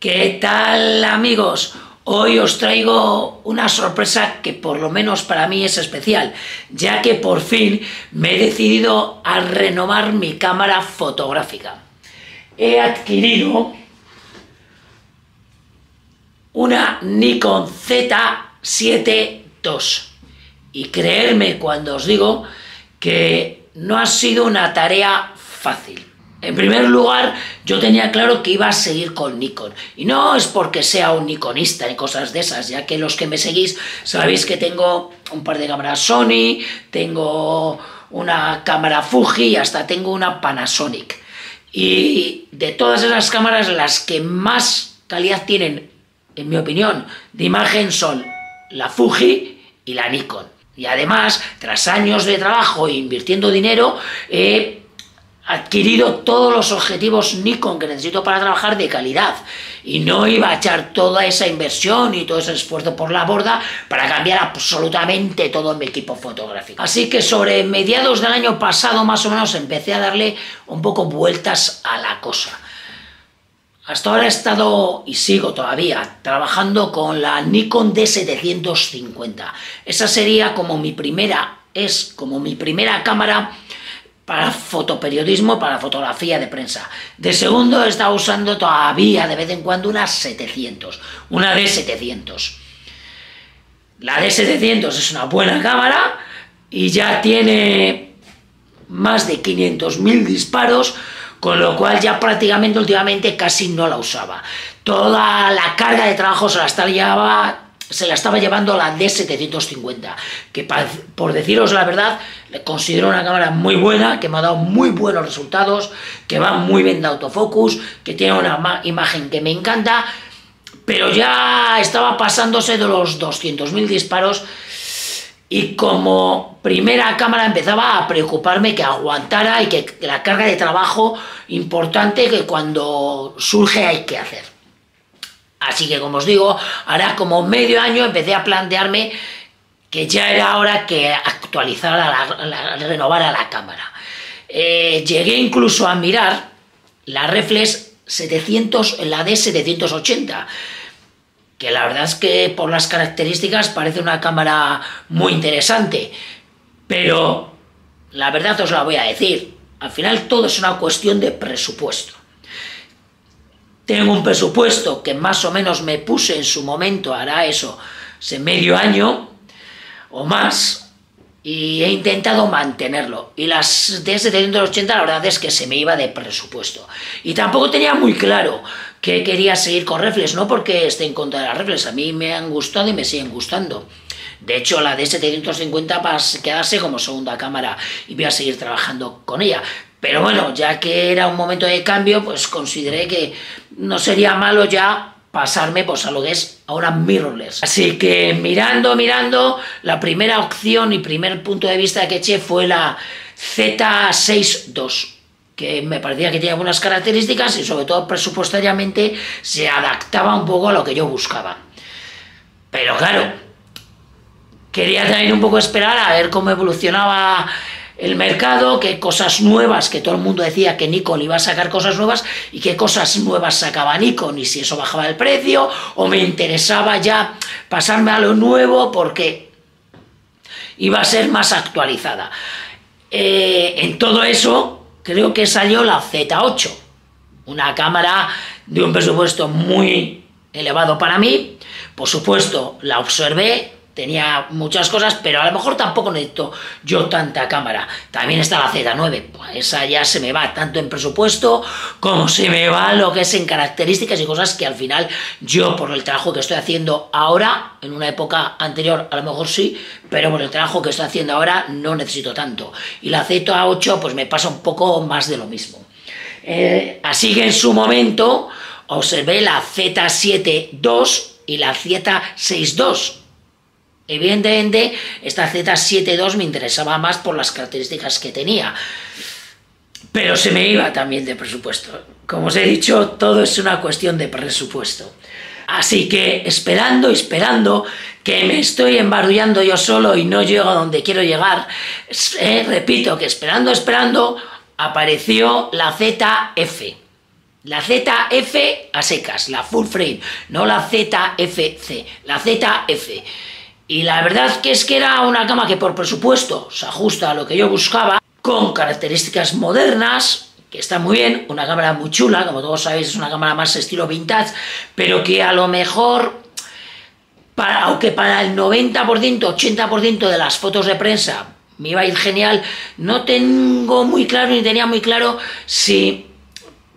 ¿Qué tal amigos? Hoy os traigo una sorpresa que por lo menos para mí es especial, ya que por fin me he decidido a renovar mi cámara fotográfica. He adquirido una Nikon Z7 II y creerme cuando os digo que no ha sido una tarea fácil. En primer lugar, yo tenía claro que iba a seguir con Nikon. Y no es porque sea un Nikonista y cosas de esas, ya que los que me seguís sabéis que tengo un par de cámaras Sony, tengo una cámara Fuji y hasta tengo una Panasonic. Y de todas esas cámaras, las que más calidad tienen, en mi opinión, de imagen son la Fuji y la Nikon. Y además, tras años de trabajo e invirtiendo dinero, he adquirido todos los objetivos Nikon que necesito para trabajar de calidad y no iba a echar toda esa inversión y todo ese esfuerzo por la borda para cambiar absolutamente todo mi equipo fotográfico. Así que sobre mediados del año pasado más o menos empecé a darle un poco vueltas a la cosa. Hasta ahora he estado y sigo todavía trabajando con la Nikon D750. Esa sería como mi primera, es como mi primera cámara para fotoperiodismo, para fotografía de prensa. De segundo está usando todavía de vez en cuando una 700, una D700. La D700 es una buena cámara y ya tiene más de 500.000 disparos, con lo cual ya prácticamente últimamente casi no la usaba. Toda la carga de trabajo se la estaba se la estaba llevando la D750, que por deciros la verdad, considero una cámara muy buena, que me ha dado muy buenos resultados, que va muy bien de autofocus, que tiene una imagen que me encanta, pero ya estaba pasándose de los 200.000 disparos y como primera cámara empezaba a preocuparme que aguantara y que la carga de trabajo importante que cuando surge hay que hacer. Así que, como os digo, ahora como medio año empecé a plantearme que ya era hora que actualizara, la, renovara la cámara. Eh, llegué incluso a mirar la Reflex 700, la D780, que la verdad es que por las características parece una cámara muy interesante, pero la verdad os la voy a decir, al final todo es una cuestión de presupuesto. Tengo un presupuesto que más o menos me puse en su momento, hará eso, ese medio año o más, y he intentado mantenerlo. Y las de 780 la verdad es que se me iba de presupuesto. Y tampoco tenía muy claro que quería seguir con reflex, no porque esté en contra de las reflex, a mí me han gustado y me siguen gustando. De hecho, la D750 va a quedarse como segunda cámara y voy a seguir trabajando con ella. Pero bueno, ya que era un momento de cambio, pues consideré que no sería malo ya pasarme pues, a lo que es ahora mirrorless. Así que mirando, mirando, la primera opción y primer punto de vista que eché fue la Z6 II que me parecía que tenía buenas características y sobre todo presupuestariamente se adaptaba un poco a lo que yo buscaba. Pero claro, quería también un poco esperar a ver cómo evolucionaba el mercado, qué cosas nuevas, que todo el mundo decía que Nikon iba a sacar cosas nuevas y qué cosas nuevas sacaba Nikon y si eso bajaba el precio o me interesaba ya pasarme a lo nuevo porque iba a ser más actualizada. Eh, en todo eso creo que salió la Z8, una cámara de un presupuesto muy elevado para mí, por supuesto la observé, tenía muchas cosas, pero a lo mejor tampoco necesito yo tanta cámara. También está la Z9, pues esa ya se me va tanto en presupuesto como se me va lo que es en características y cosas que al final yo por el trabajo que estoy haciendo ahora, en una época anterior a lo mejor sí, pero por el trabajo que estoy haciendo ahora no necesito tanto. Y la Z8 pues me pasa un poco más de lo mismo. Eh, así que en su momento observé la Z7 II y la Z6 II Evidentemente, esta Z72 me interesaba más por las características que tenía, pero se me iba también de presupuesto. Como os he dicho, todo es una cuestión de presupuesto. Así que esperando, esperando, que me estoy embarullando yo solo y no llego a donde quiero llegar, eh, repito que esperando, esperando, apareció la ZF. La ZF a secas, la full frame, no la ZFC, la ZF. Y la verdad que es que era una cama que por presupuesto se ajusta a lo que yo buscaba, con características modernas, que está muy bien, una cámara muy chula, como todos sabéis es una cámara más estilo vintage, pero que a lo mejor, para, aunque para el 90%, 80% de las fotos de prensa me iba a ir genial, no tengo muy claro ni tenía muy claro si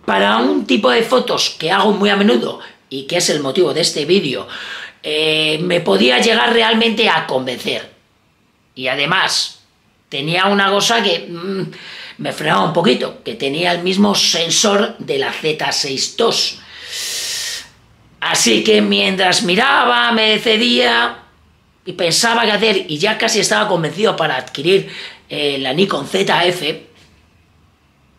para un tipo de fotos que hago muy a menudo y que es el motivo de este vídeo, eh, me podía llegar realmente a convencer. Y además, tenía una cosa que mm, me frenaba un poquito, que tenía el mismo sensor de la Z6 II. Así que mientras miraba, me cedía y pensaba qué hacer, y ya casi estaba convencido para adquirir eh, la Nikon ZF,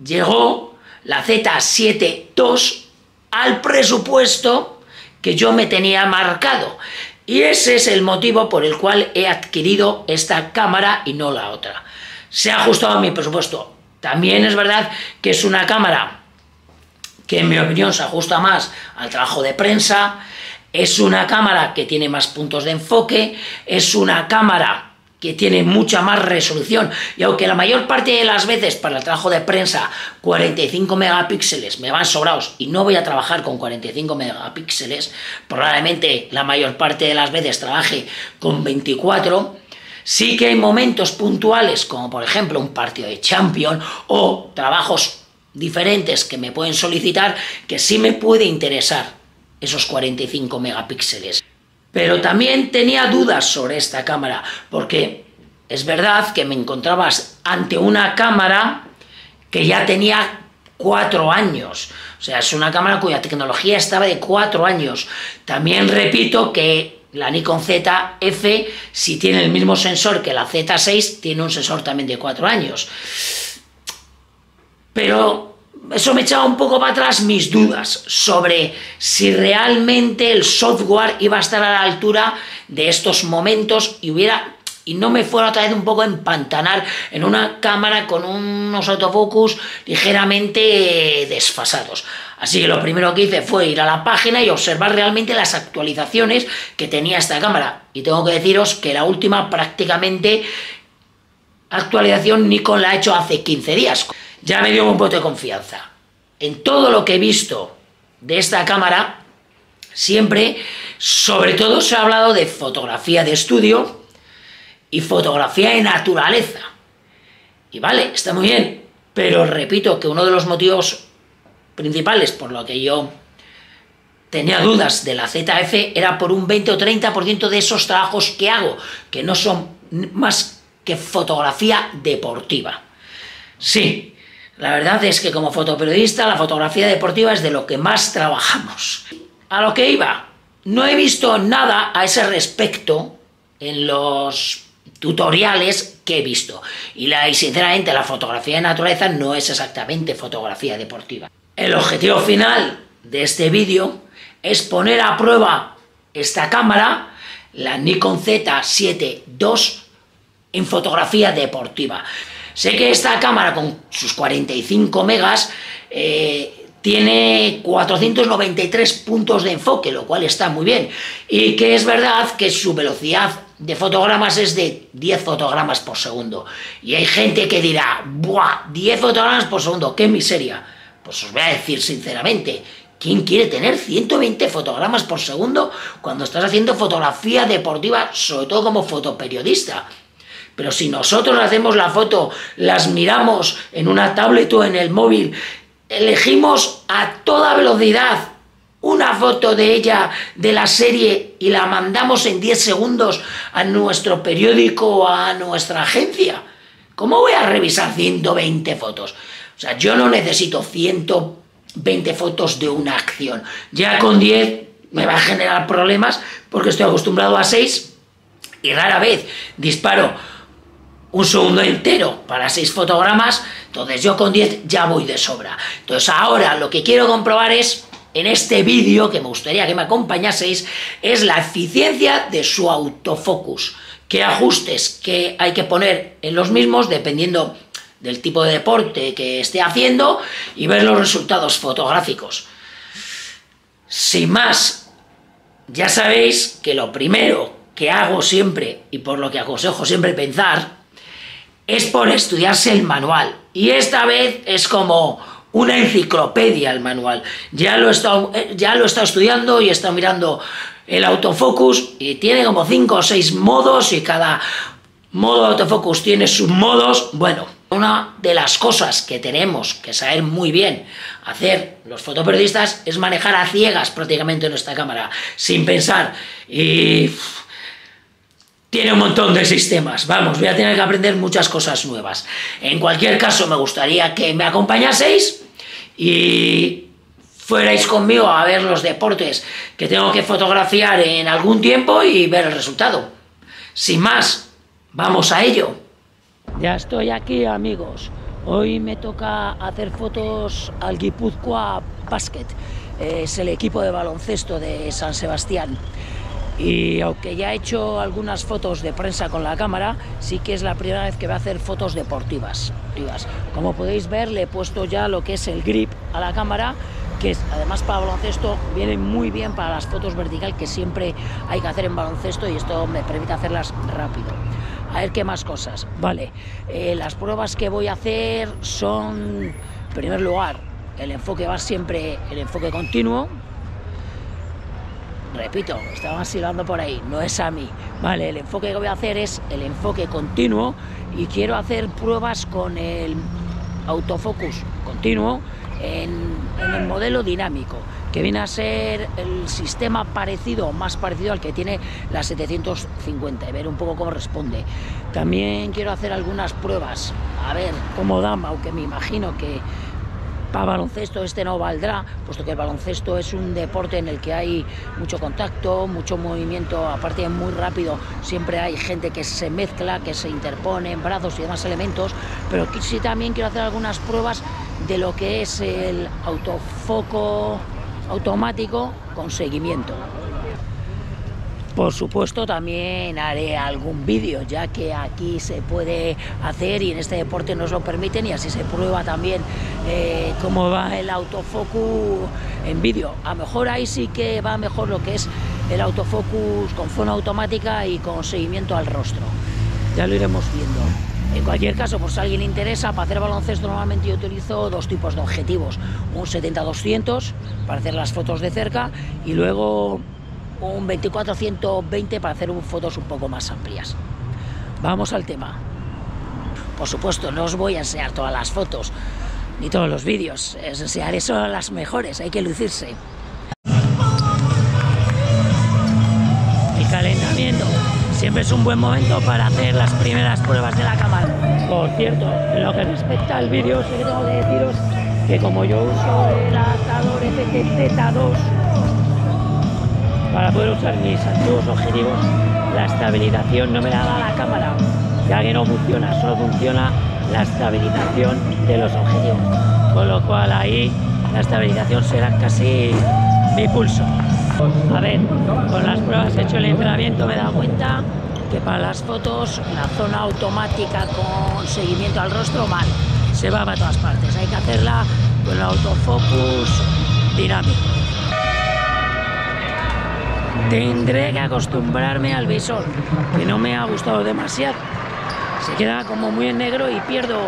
llegó la Z7 II al presupuesto que yo me tenía marcado. Y ese es el motivo por el cual he adquirido esta cámara y no la otra. Se ha ajustado a mi presupuesto. También es verdad que es una cámara que en mi opinión se ajusta más al trabajo de prensa, es una cámara que tiene más puntos de enfoque, es una cámara que tiene mucha más resolución y aunque la mayor parte de las veces para el trabajo de prensa 45 megapíxeles me van sobrados y no voy a trabajar con 45 megapíxeles, probablemente la mayor parte de las veces trabaje con 24, sí que hay momentos puntuales como por ejemplo un partido de Champion o trabajos diferentes que me pueden solicitar que sí me puede interesar esos 45 megapíxeles. Pero también tenía dudas sobre esta cámara, porque es verdad que me encontrabas ante una cámara que ya tenía cuatro años. O sea, es una cámara cuya tecnología estaba de cuatro años. También repito que la Nikon ZF, si tiene el mismo sensor que la Z6, tiene un sensor también de cuatro años. Pero eso me echaba un poco para atrás mis dudas sobre si realmente el software iba a estar a la altura de estos momentos y hubiera y no me fuera otra vez un poco empantanar en una cámara con unos autofocus ligeramente desfasados. Así que lo primero que hice fue ir a la página y observar realmente las actualizaciones que tenía esta cámara. Y tengo que deciros que la última prácticamente actualización Nikon la ha hecho hace 15 días ya me dio un poco de confianza. En todo lo que he visto de esta cámara, siempre, sobre todo se ha hablado de fotografía de estudio y fotografía de naturaleza. Y vale, está muy bien, pero repito que uno de los motivos principales por lo que yo tenía dudas de la ZF era por un 20 o 30% de esos trabajos que hago, que no son más que fotografía deportiva. Sí, la verdad es que como fotoperiodista la fotografía deportiva es de lo que más trabajamos. A lo que iba, no he visto nada a ese respecto en los tutoriales que he visto. Y, la, sinceramente la fotografía de naturaleza no es exactamente fotografía deportiva. El objetivo final de este vídeo es poner a prueba esta cámara, la Nikon Z7 II, en fotografía deportiva. Sé que esta cámara con sus 45 megas eh, tiene 493 puntos de enfoque, lo cual está muy bien. Y que es verdad que su velocidad de fotogramas es de 10 fotogramas por segundo. Y hay gente que dirá, ¡buah! 10 fotogramas por segundo, qué miseria. Pues os voy a decir sinceramente, ¿quién quiere tener 120 fotogramas por segundo cuando estás haciendo fotografía deportiva, sobre todo como fotoperiodista? Pero si nosotros hacemos la foto, las miramos en una tablet o en el móvil, elegimos a toda velocidad una foto de ella, de la serie, y la mandamos en 10 segundos a nuestro periódico o a nuestra agencia. ¿Cómo voy a revisar 120 fotos? O sea, yo no necesito 120 fotos de una acción. Ya con 10 me va a generar problemas porque estoy acostumbrado a 6 y rara vez disparo un segundo entero para 6 fotogramas, entonces yo con 10 ya voy de sobra. Entonces ahora lo que quiero comprobar es, en este vídeo, que me gustaría que me acompañaseis, es la eficiencia de su autofocus. ¿Qué ajustes que hay que poner en los mismos dependiendo del tipo de deporte que esté haciendo y ver los resultados fotográficos. Sin más, ya sabéis que lo primero que hago siempre y por lo que aconsejo siempre pensar es por estudiarse el manual. Y esta vez es como una enciclopedia el manual. Ya lo he estado, eh, ya lo estudiando y he estado mirando el autofocus y tiene como 5 o 6 modos y cada modo de autofocus tiene sus modos. Bueno, una de las cosas que tenemos que saber muy bien hacer los fotoperiodistas es manejar a ciegas prácticamente nuestra cámara, sin pensar. Y tiene un montón de sistemas. Vamos, voy a tener que aprender muchas cosas nuevas. En cualquier caso, me gustaría que me acompañaseis y fuerais conmigo a ver los deportes que tengo que fotografiar en algún tiempo y ver el resultado. Sin más, vamos a ello. Ya estoy aquí, amigos. Hoy me toca hacer fotos al Guipúzcoa Basket. Es el equipo de baloncesto de San Sebastián. Y aunque ya he hecho algunas fotos de prensa con la cámara, sí que es la primera vez que voy a hacer fotos deportivas. Como podéis ver, le he puesto ya lo que es el grip a la cámara, que además para baloncesto viene muy bien para las fotos vertical que siempre hay que hacer en baloncesto y esto me permite hacerlas rápido. A ver qué más cosas. Vale, eh, las pruebas que voy a hacer son, en primer lugar, el enfoque va siempre, el enfoque continuo, repito, estaban silbando por ahí, no es a mí. Vale, el enfoque que voy a hacer es el enfoque continuo y quiero hacer pruebas con el autofocus continuo en, el modelo dinámico, que viene a ser el sistema parecido, más parecido al que tiene la 750, y ver un poco cómo responde. También quiero hacer algunas pruebas, a ver cómo da, aunque me imagino que para baloncesto este no valdrá, puesto que el baloncesto es un deporte en el que hay mucho contacto, mucho movimiento, aparte de muy rápido, siempre hay gente que se mezcla, que se interpone en brazos y demás elementos, pero sí también quiero hacer algunas pruebas de lo que es el autofoco automático con seguimiento. Por supuesto también haré algún vídeo, ya que aquí se puede hacer y en este deporte nos lo permiten y así se prueba también eh, cómo va el autofocus en vídeo. A lo mejor ahí sí que va mejor lo que es el autofocus con zona automática y con seguimiento al rostro. Ya lo iremos viendo. En cualquier caso, por si a alguien le interesa, para hacer baloncesto normalmente yo utilizo dos tipos de objetivos. Un 70-200 para hacer las fotos de cerca y luego un 24-120 para hacer fotos un poco más amplias. Vamos al tema. Por supuesto, no os voy a enseñar todas las fotos, ni todos los vídeos, os enseñaré solo las mejores, hay que lucirse. El calentamiento siempre es un buen momento para hacer las primeras pruebas de la cámara. Por cierto, en lo que respecta al vídeo, sí tengo que deciros que como yo uso el adaptador FTZ2 para poder usar mis antiguos objetivos, la estabilización no me da la cámara, ya que no funciona, solo funciona la estabilización de los objetivos. Con lo cual ahí la estabilización será casi mi pulso. A ver, con las pruebas he hecho el entrenamiento me he dado cuenta que para las fotos la zona automática con seguimiento al rostro mal, se va para todas partes, hay que hacerla con el autofocus dinámico. Tendré que acostumbrarme al visor, que no me ha gustado demasiado. Se queda como muy en negro y pierdo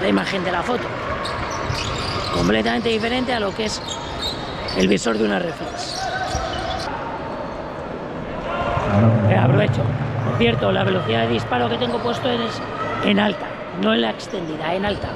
la imagen de la foto. Completamente diferente a lo que es el visor de una reflex. Eh, aprovecho. Por cierto, la velocidad de disparo que tengo puesto es en alta, no en la extendida, en alta.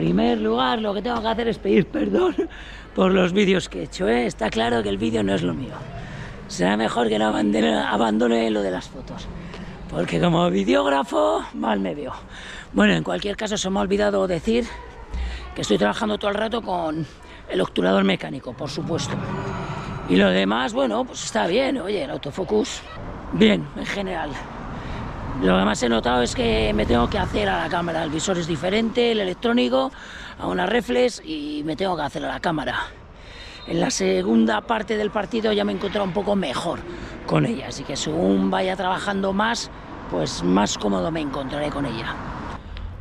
Acabar lo que tengo que hacer es pedir perdón por los vídeos que he hecho. ¿eh? Está claro que el vídeo no es lo mío. Será mejor que no abandone, abandone lo de las fotos. Porque como videógrafo mal me veo. Bueno, en cualquier caso se me ha olvidado decir que estoy trabajando todo el rato con el obturador mecánico, por supuesto. Y lo demás, bueno, pues está bien, oye, el autofocus, bien, en general. Lo que más he notado es que me tengo que hacer a la cámara, el visor es diferente, el electrónico, a una reflex y me tengo que hacer a la cámara. En la segunda parte del partido ya me he encontrado un poco mejor con ella, así que según vaya trabajando más, pues más cómodo me encontraré con ella.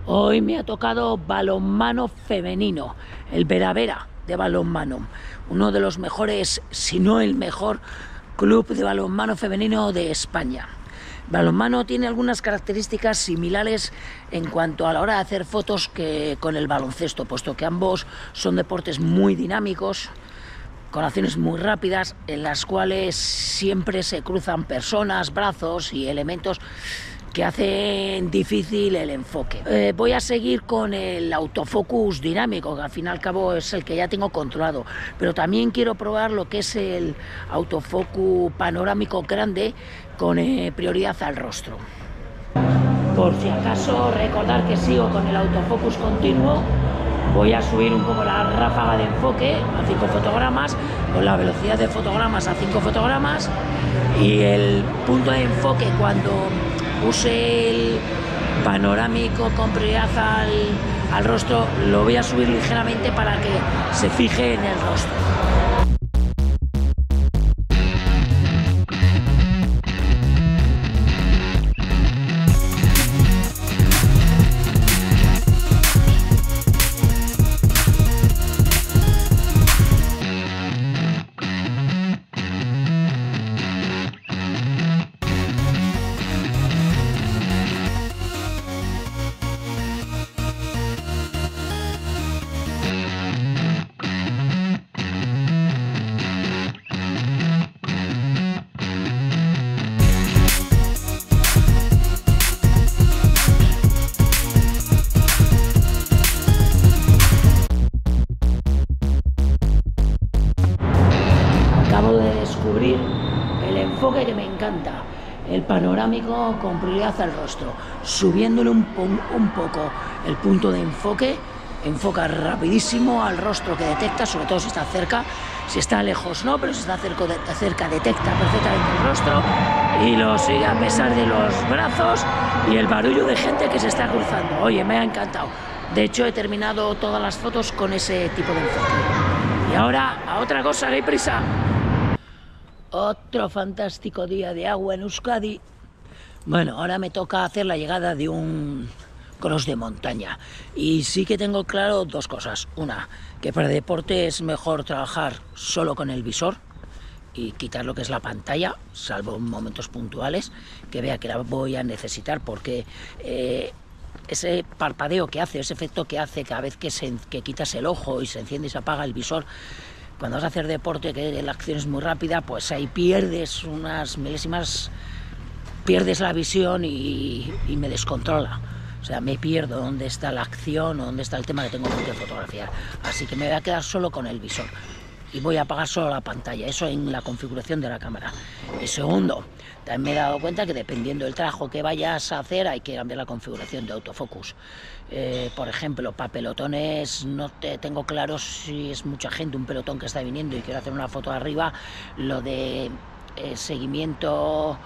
Hoy me ha tocado balonmano femenino, el Vera Vera de balonmano, uno de los mejores, si no el mejor club de balonmano femenino de España. Balonmano tiene algunas características similares en cuanto a la hora de hacer fotos que con el baloncesto, puesto que ambos son deportes muy dinámicos, con acciones muy rápidas, en las cuales siempre se cruzan personas, brazos y elementos que hacen difícil el enfoque. Eh, voy a seguir con el autofocus dinámico, que al fin y al cabo es el que ya tengo controlado, pero también quiero probar lo que es el autofocus panorámico grande con eh, prioridad al rostro. Por si acaso, recordar que sigo con el autofocus continuo. Voy a subir un poco la ráfaga de enfoque a 5 fotogramas, con la velocidad de fotogramas a 5 fotogramas y el punto de enfoque cuando use el panorámico con prioridad al, al rostro, lo voy a subir ligeramente para que se fije en el rostro. Acabo de descubrir el enfoque que me encanta, el panorámico con prioridad al rostro, subiéndole un, po- un poco el punto de enfoque, enfoca rapidísimo al rostro que detecta, sobre todo si está cerca, si está lejos no, pero si está cerca, de- cerca detecta perfectamente el rostro y lo sigue a pesar de los brazos y el barullo de gente que se está cruzando. Oye, me ha encantado. De hecho, he terminado todas las fotos con ese tipo de enfoque. Y ahora, a otra cosa, no hay prisa. Otro fantástico día de agua en Euskadi. Bueno, ahora me toca hacer la llegada de un cross de montaña. Y sí que tengo claro dos cosas. Una, que para deporte es mejor trabajar solo con el visor y quitar lo que es la pantalla, salvo en momentos puntuales, que vea que la voy a necesitar porque eh, ese parpadeo que hace, ese efecto que hace cada vez que quitas el ojo y se enciende y se apaga el visor, cuando vas a hacer deporte, que la acción es muy rápida, pues ahí pierdes unas milésimas, pierdes la visión y, y me descontrola. O sea, me pierdo dónde está la acción o dónde está el tema que tengo que fotografiar. Así que me voy a quedar solo con el visor y voy a apagar solo la pantalla, eso en la configuración de la cámara. Y segundo, también me he dado cuenta que dependiendo del trabajo que vayas a hacer hay que cambiar la configuración de autofocus. Eh, por ejemplo, para pelotones no te tengo claro si es mucha gente, un pelotón que está viniendo y quiero hacer una foto arriba, lo de eh, seguimiento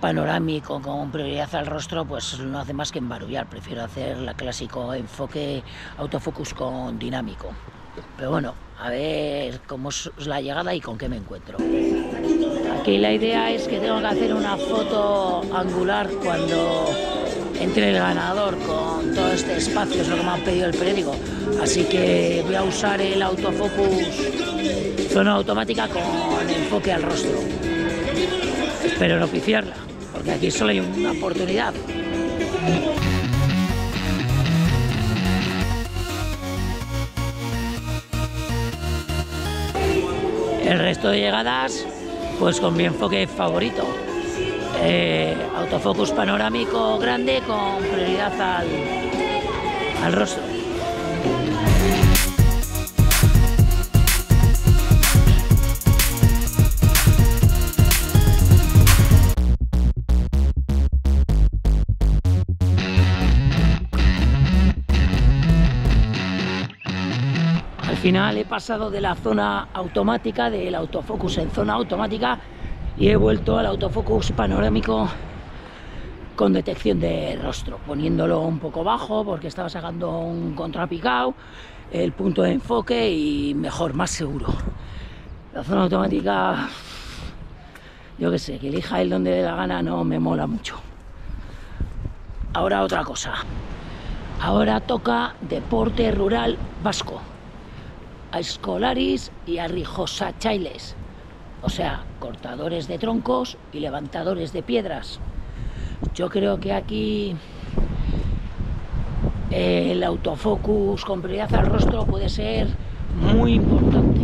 panorámico con prioridad al rostro, pues no hace más que embarullar. Prefiero hacer el clásico enfoque autofocus con dinámico. Pero bueno, a ver cómo es la llegada y con qué me encuentro. Aquí la idea es que tengo que hacer una foto angular cuando entre el ganador con todo este espacio, es lo que me ha pedido el periódico. Así que voy a usar el autofocus zona automática con enfoque al rostro. Espero no pifiarla, porque aquí solo hay una oportunidad. El resto de llegadas, pues con mi enfoque favorito. Eh, autofocus panorámico grande con prioridad al, al rostro. Al final he pasado de la zona automática, del autofocus en zona automática, y he vuelto al autofocus panorámico con detección de rostro, poniéndolo un poco bajo porque estaba sacando un contrapicado, el punto de enfoque y mejor, más seguro. La zona automática, yo qué sé, que elija él donde le da gana no me mola mucho. Ahora otra cosa. Ahora toca deporte rural vasco. A escolaris y a chailes. O sea, cortadores de troncos y levantadores de piedras. Yo creo que aquí el autofocus con prioridad al rostro puede ser muy importante.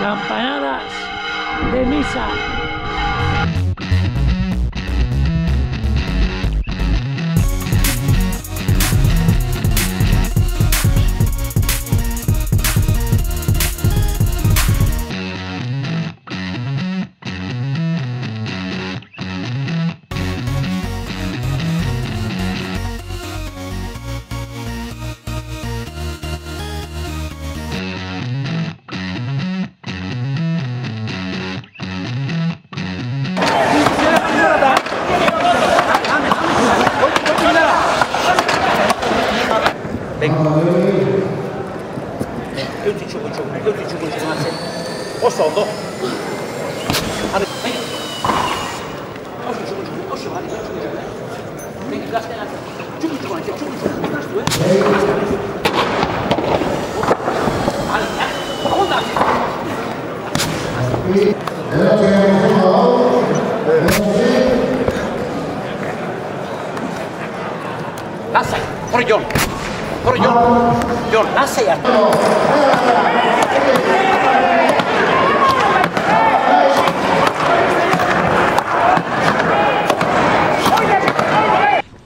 Campanadas de misa. 12 buçuk, 12 buçuk maçı. O soldo. Hadi. Hoş buçuk, hoş buçuk, hadi buçuk buçuk. Peki kaç tane? Çok buçuk maçı, çok Hadi. Ondan. Evet, bravo. Por John. John, nasa ya.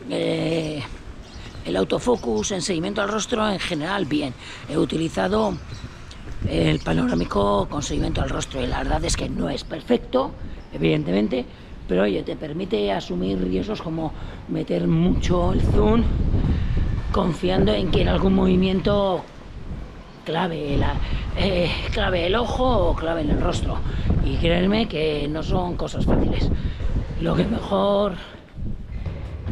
Eh, el autofocus en seguimiento al rostro en general bien. He utilizado el panorámico con seguimiento al rostro y la verdad es que no es perfecto, evidentemente, pero oye, te permite asumir riesgos como meter mucho el zoom confiando en que en algún movimiento clave, la, eh, clave el ojo o clave en el rostro. Y créanme que no son cosas fáciles. Lo que mejor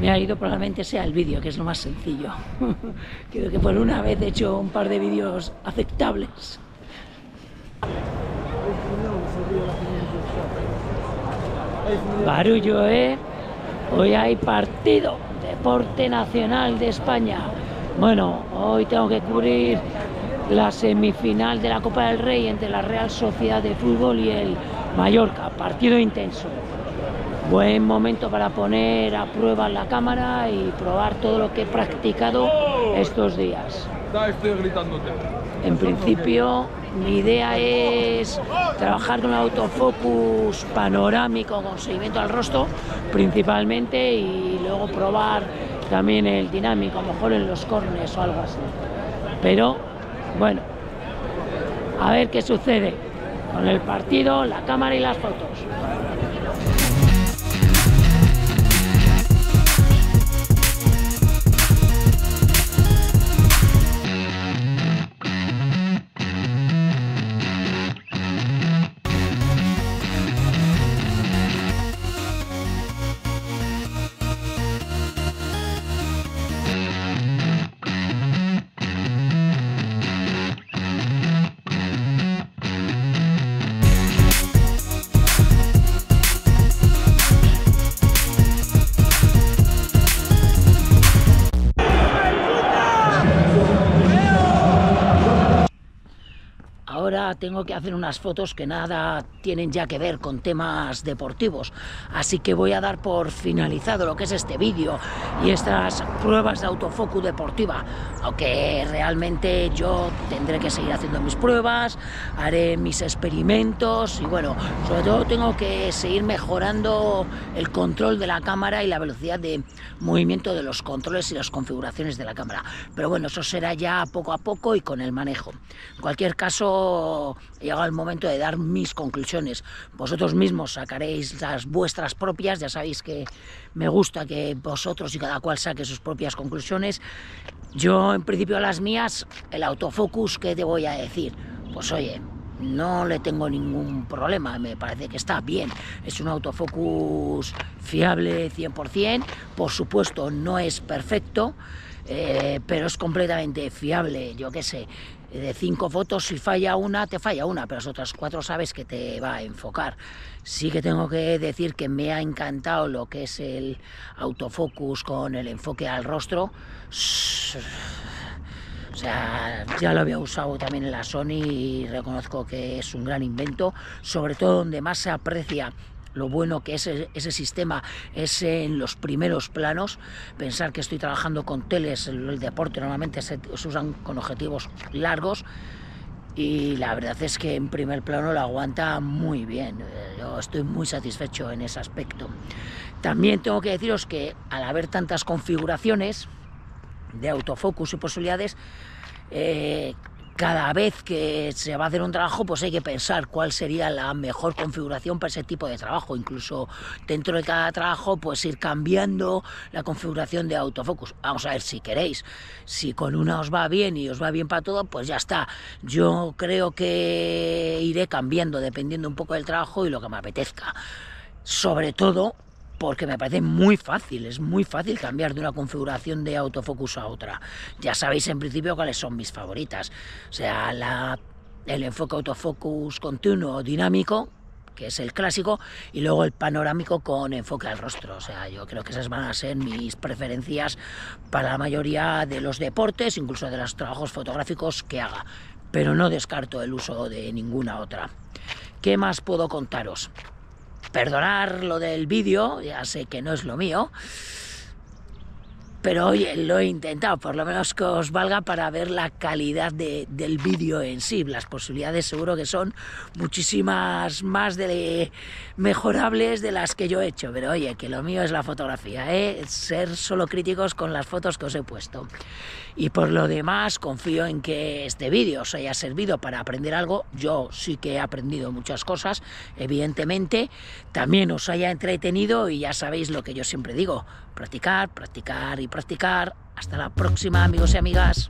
me ha ido probablemente sea el vídeo, que es lo más sencillo. Creo que por una vez he hecho un par de vídeos aceptables. Barullo, ¿eh? Hoy hay partido, Deporte Nacional de España. Bueno, hoy tengo que cubrir la semifinal de la Copa del Rey entre la Real Sociedad de Fútbol y el Mallorca. Partido intenso. Buen momento para poner a prueba la cámara y probar todo lo que he practicado estos días. En principio, mi idea es trabajar con autofocus panorámico con seguimiento al rostro, principalmente, y luego probar también el dinámico, a lo mejor en los cornes o algo así. Pero, bueno, a ver qué sucede con el partido, la cámara y las fotos. Tengo que hacer unas fotos que nada tienen ya que ver con temas deportivos. Así que voy a dar por finalizado lo que es este vídeo y estas pruebas de autofocus deportiva. aunque realmente yo tendré que seguir haciendo mis pruebas, haré mis experimentos y bueno, sobre todo tengo que seguir mejorando el control de la cámara y la velocidad de movimiento de los controles y las configuraciones de la cámara. Pero bueno, eso será ya poco a poco y con el manejo. En cualquier caso, llega el momento de dar mis conclusiones. Vosotros mismos sacaréis las vuestras propias, ya sabéis que me gusta que vosotros y cada cual saque sus propias conclusiones. Yo, en principio, las mías, el autofocus, ¿qué te voy a decir? Pues oye, no le tengo ningún problema, me parece que está bien. Es un autofocus fiable 100%, por supuesto no es perfecto, eh, pero es completamente fiable, yo qué sé. De cinco fotos, si falla una, te falla una, pero las otras cuatro sabes que te va a enfocar. Sí que tengo que decir que me ha encantado lo que es el autofocus con el enfoque al rostro. O sea, ya lo había usado también en la Sony y reconozco que es un gran invento, sobre todo donde más se aprecia lo bueno que es ese sistema es en los primeros planos. Pensar que estoy trabajando con teles, el deporte normalmente se, usan con objetivos largos y la verdad es que en primer plano lo aguanta muy bien. Yo estoy muy satisfecho en ese aspecto. También tengo que deciros que al haber tantas configuraciones de autofocus y posibilidades, eh, cada vez que se va a hacer un trabajo, pues hay que pensar cuál sería la mejor configuración para ese tipo de trabajo. Incluso dentro de cada trabajo, pues ir cambiando la configuración de autofocus. Vamos a ver si queréis. Si con una os va bien y os va bien para todo, pues ya está. Yo creo que iré cambiando dependiendo un poco del trabajo y lo que me apetezca. Sobre todo porque me parece muy fácil, es muy fácil cambiar de una configuración de autofocus a otra. Ya sabéis en principio cuáles son mis favoritas. O sea, el enfoque autofocus continuo dinámico, que es el clásico, y luego el panorámico con enfoque al rostro. O sea, yo creo que esas van a ser mis preferencias para la mayoría de los deportes, incluso de los trabajos fotográficos que haga. Pero no descarto el uso de ninguna otra. ¿Qué más puedo contaros? Perdonar lo del vídeo, ya sé que no es lo mío, pero oye, lo he intentado, por lo menos que os valga para ver la calidad del vídeo en sí. Las posibilidades seguro que son muchísimas más de mejorables de las que yo he hecho, pero oye, que lo mío es la fotografía, ¿eh? ser solo críticos con las fotos que os he puesto. Y por lo demás, confío en que este vídeo os haya servido para aprender algo. Yo sí que he aprendido muchas cosas, evidentemente. También os haya entretenido y ya sabéis lo que yo siempre digo, practicar, practicar y practicar. Hasta la próxima amigos y amigas.